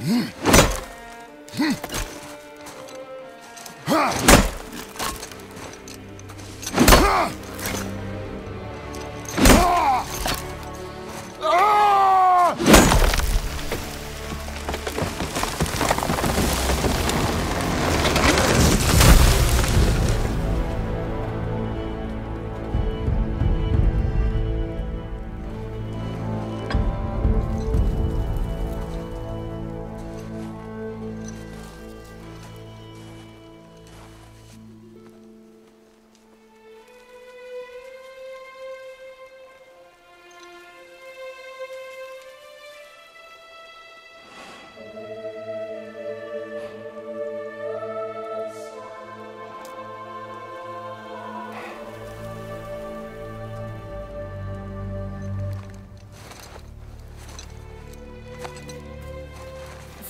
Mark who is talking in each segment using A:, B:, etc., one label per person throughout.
A: Ha!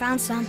A: Found some.